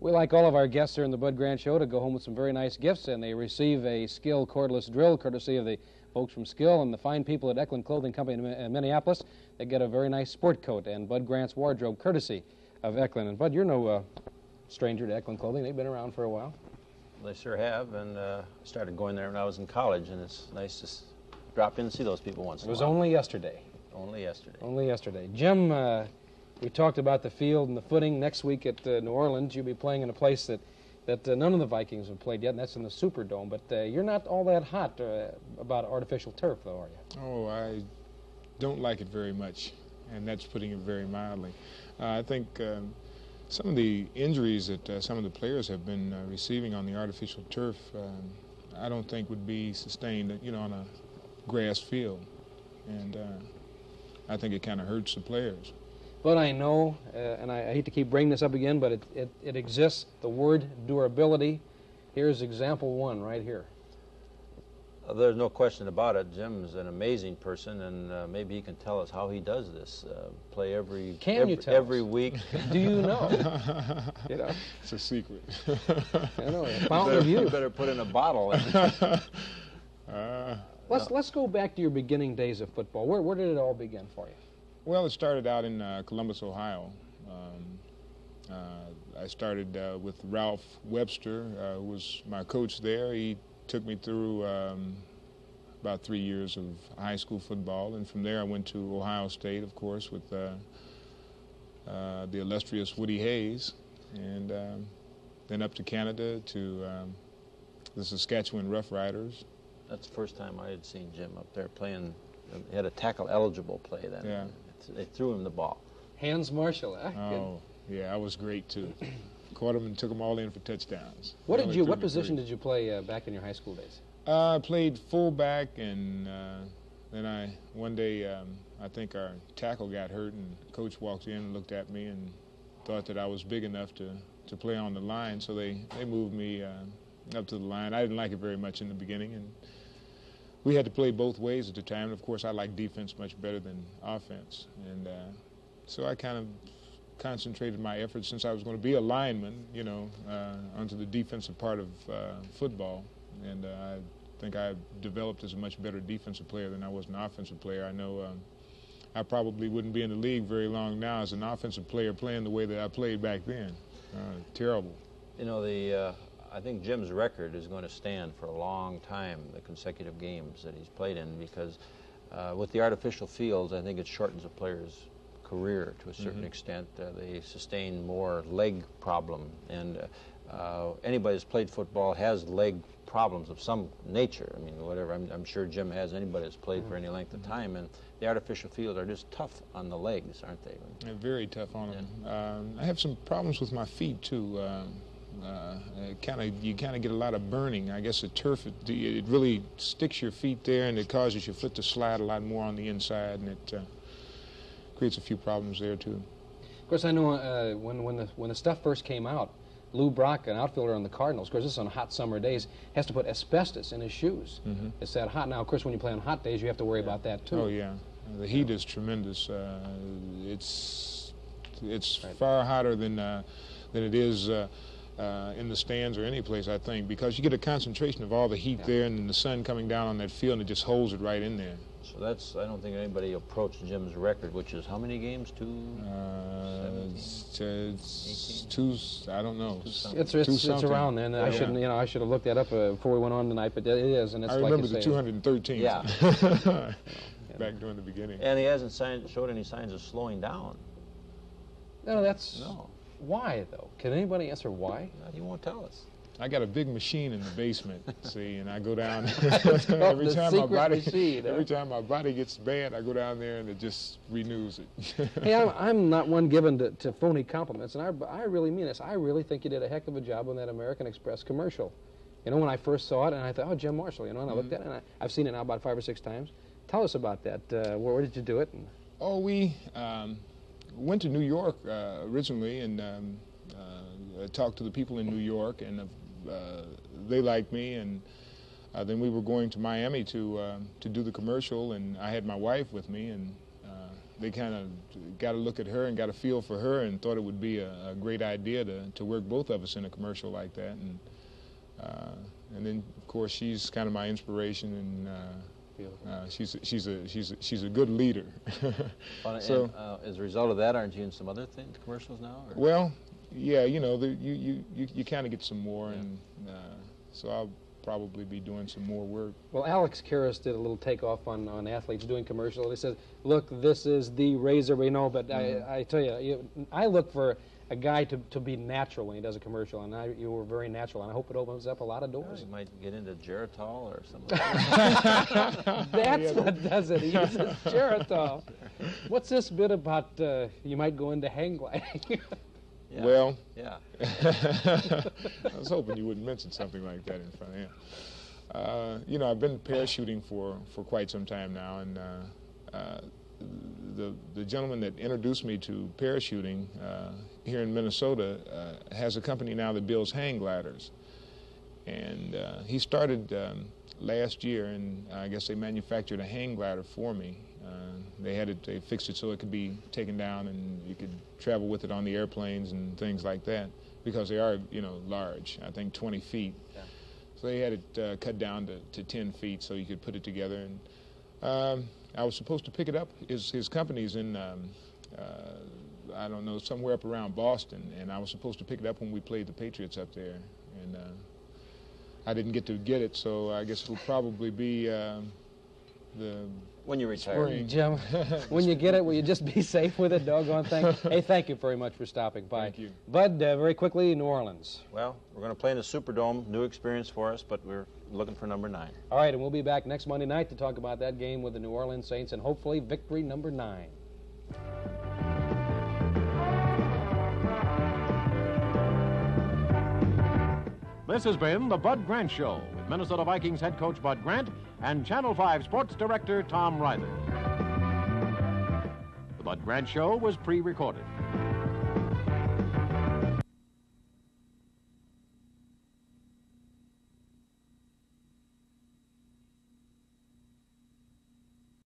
We like all of our guests here in the Bud Grant Show to go home with some very nice gifts, and they receive a Skil cordless drill courtesy of the folks from Skil and the fine people at Eklund Clothing Company in uh, Minneapolis. They get a very nice sport coat and Bud Grant's wardrobe courtesy of Eklund. And Bud, you're no uh, stranger to Eklund Clothing. They've been around for a while. They sure have, and uh, started going there when I was in college, and it's nice to drop in and see those people once It was in a while. only yesterday. Only yesterday. Only yesterday. Jim, uh, we talked about the field and the footing. Next week at uh, New Orleans, you'll be playing in a place that, that uh, none of the Vikings have played yet, and that's in the Superdome. But uh, you're not all that hot uh, about artificial turf, though, are you? Oh, I don't like it very much, and that's putting it very mildly. Uh, I think um, some of the injuries that uh, some of the players have been receiving on the artificial turf, um, I don't think would be sustained, you know, on a grass field, and I think it kind of hurts the players. But I know, uh, and I, I hate to keep bringing this up again, but it, it, it exists. The word durability. Here's example one right here. Uh, there's no question about it. Jim's an amazing person, and uh, maybe he can tell us how he does this. Uh, play every Can every, you tell every us? week. Do you know? you know, It's a secret. I know. A fountain of better, youth. better put in a bottle. uh, Let's let's go back to your beginning days of football. Where where did it all begin for you? Well, it started out in uh, Columbus, Ohio. Um, uh, I started uh, with Ralph Webster, uh, who was my coach there. He took me through um, about three years of high school football, and from there I went to Ohio State, of course, with uh, uh, the illustrious Woody Hayes, and um, then up to Canada to um, the Saskatchewan Roughriders. That's the first time I had seen Jim up there playing. He had a tackle eligible play then. Yeah. They threw him the ball. Hans Marshall. Eh? Oh, yeah, I was great too. Caught them and took them all in for touchdowns. What did you? What position did you play uh, back in your high school days? Uh, I played fullback, and uh, then I one day um, I think our tackle got hurt, and coach walked in and looked at me and thought that I was big enough to to play on the line, so they they moved me uh, up to the line. I didn't like it very much in the beginning, and we had to play both ways at the time. And of course, I like defense much better than offense, and uh, so I kind of concentrated my efforts since I was going to be a lineman, you know, uh, onto the defensive part of uh, football, and uh, I think I developed as a much better defensive player than I was an offensive player. I know um, I probably wouldn't be in the league very long now as an offensive player playing the way that I played back then. Uh, terrible. You know, the uh, I think Jim's record is going to stand for a long time, the consecutive games that he's played in, because uh, with the artificial fields, I think it shortens a player's career to a certain Mhm. extent. Uh, they sustain more leg problem, and uh, uh, anybody who's played football has leg problems of some nature. I mean, whatever. I'm, I'm sure Jim has. Anybody who's played for any length of time, and the artificial fields are just tough on the legs, aren't they? They're very tough on them. Um, I have some problems with my feet too. Um, kind of, you kind of get a lot of burning. I guess the turf, it, it really sticks your feet there, and it causes your foot to slide a lot more on the inside, and it uh, creates a few problems there too. Of course, I know uh, when when the when the stuff first came out, Lou Brock, an outfielder on the Cardinals, of course, this is on hot summer days, has to put asbestos in his shoes. Mhm. It's that hot. Now, of course, when you play on hot days, you have to worry about that too. Oh yeah, the heat is tremendous. Uh, it's it's Right. far hotter than uh, than it is uh, uh, in the stands or any place, I think, because you get a concentration of all the heat Yeah. there, and then the sun coming down on that field, and it just holds it right in there. So that's. I don't think anybody approached Jim's record, which is how many games? Two. Uh, it's, uh, it's 18? two. I don't know. Two something. It's it's, it's around there, and I Yeah. shouldn't you know I should have looked that up uh, before we went on tonight, but it is, and it's I like remember you the 213. Yeah. Back during the beginning. And he hasn't sign, showed any signs of slowing down. No, that's No, why though. Can anybody answer why? he won't tell us. I got a big machine in the basement, see, and I go down every the time my secret body machine, huh? every time my body gets bad, I go down there and it just renews it. hey, I'm, I'm not one given to, to phony compliments, and I, I really mean this. I really think you did a heck of a job on that American Express commercial. You know, when I first saw it, and I thought, oh, Jim Marshall, you know, and I looked at it, and I, I've seen it now about five or six times. Tell us about that. Uh, where, where did you do it? And, oh, we um, went to New York uh, originally and um, uh, talked to the people in New York, and uh, they liked me. And uh, then we were going to Miami to uh, to do the commercial, and I had my wife with me, and they kind of got a look at her and got a feel for her and thought it would be a, a great idea to, to work both of us in a commercial like that. And and then of course she's kind of my inspiration and. Uh, uh, she's she's a she's a, she's a good leader. well, so, and, uh, as a result of that, aren't you in some other things, commercials now? Or? Well, yeah, you know, the, you you you, you kind of get some more, yeah. and uh, so I'll probably be doing some more work. Well, Alex Karras did a little takeoff on, on athletes doing commercials. He says, look, this is the razor we know, but mm-hmm. I, I tell you, you, I look for a guy to, to be natural when he does a commercial, and I, you were very natural, and I hope it opens up a lot of doors. You might get into Geritol or something. That's what does it. He uses Geritol. What's this bit about uh, you might go into hang gliding? Yeah. Well, yeah. I was hoping you wouldn't mention something like that in front of him. Uh, you know, I've been parachuting for, for quite some time now, and uh, uh, the the gentleman that introduced me to parachuting uh, here in Minnesota uh, has a company now that builds hang gliders, and uh, he started um, last year, and I guess they manufactured a hang glider for me, they had it, they fixed it so it could be taken down and you could travel with it on the airplanes and things like that because they are, you know, large. I think 20 feet. Yeah. So they had it uh, cut down to, to 10 feet so you could put it together. And um, I was supposed to pick it up. His, his company's in, um, uh, I don't know, somewhere up around Boston. And I was supposed to pick it up when we played the Patriots up there. And uh, I didn't get to get it, so I guess it'll probably be um, the when you retire. Jim, when you get it, will you just be safe with it, doggone thing? hey, thank you very much for stopping by. Thank you. Bud, uh, very quickly, New Orleans. Well, we're going to play in the Superdome. New experience for us, but we're looking for number nine. All right, and we'll be back next Monday night to talk about that game with the New Orleans Saints and hopefully victory number nine. This has been the Bud Grant Show with Minnesota Vikings head coach Bud Grant and Channel 5 sports director Tom Ryther. The Bud Grant Show was pre recorded.